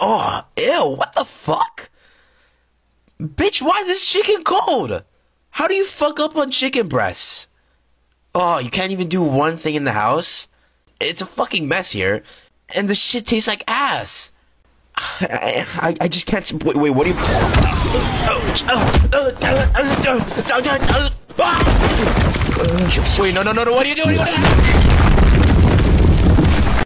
Oh, ew, what the fuck? Bitch, why is this chicken cold? How do you fuck up on chicken breasts? Oh, you can't even do one thing in the house? It's a fucking mess here. And the shit tastes like ass. I, I, I just can't. Wait, wait, what are you. Wait, no, no, no, no, what are you doing?